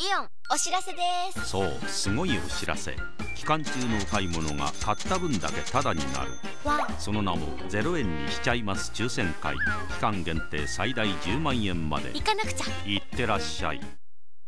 イオンお知らせです。そうすごいお知らせ。期間中のお買い物が買った分だけタダになる。その名も0円にしちゃいます抽選会。期間限定最大10万円まで。行かなくちゃ。いってらっしゃい。